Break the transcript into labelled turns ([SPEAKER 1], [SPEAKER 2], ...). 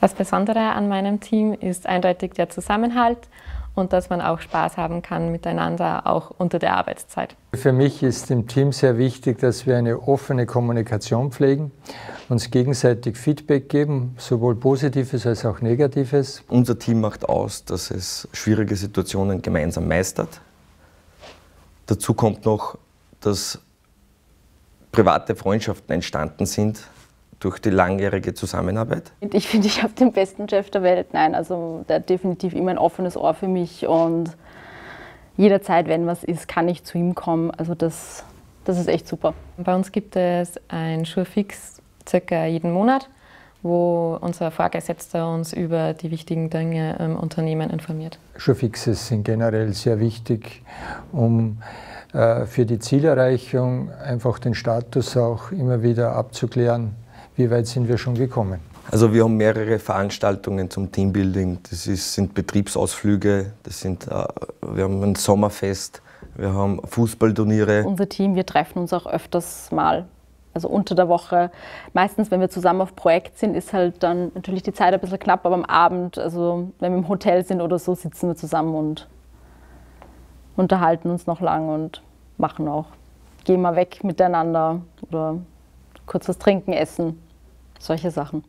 [SPEAKER 1] Das Besondere an meinem Team ist eindeutig der Zusammenhalt und dass man auch Spaß haben kann miteinander, auch unter der Arbeitszeit.
[SPEAKER 2] Für mich ist im Team sehr wichtig, dass wir eine offene Kommunikation pflegen, uns gegenseitig Feedback geben, sowohl positives als auch negatives.
[SPEAKER 3] Unser Team macht aus, dass es schwierige Situationen gemeinsam meistert. Dazu kommt noch, dass private Freundschaften entstanden sind durch die langjährige Zusammenarbeit?
[SPEAKER 4] Ich finde, ich habe den besten Chef der Welt. Nein, also der hat definitiv immer ein offenes Ohr für mich und jederzeit, wenn was ist, kann ich zu ihm kommen. Also das, das ist echt super.
[SPEAKER 1] Bei uns gibt es ein Schurfix circa jeden Monat, wo unser Vorgesetzter uns über die wichtigen Dinge im Unternehmen informiert.
[SPEAKER 2] Schurfixes sind generell sehr wichtig, um äh, für die Zielerreichung einfach den Status auch immer wieder abzuklären. Wie weit sind wir schon gekommen?
[SPEAKER 3] Also wir haben mehrere Veranstaltungen zum Teambuilding. Das ist, sind Betriebsausflüge, das sind, äh, wir haben ein Sommerfest, wir haben Fußballturniere.
[SPEAKER 4] Unser Team, wir treffen uns auch öfters mal. Also unter der Woche. Meistens, wenn wir zusammen auf Projekt sind, ist halt dann natürlich die Zeit ein bisschen knapp, aber am Abend, also wenn wir im Hotel sind oder so, sitzen wir zusammen und unterhalten uns noch lang und machen auch. Gehen mal weg miteinander oder kurz was trinken, essen, solche Sachen.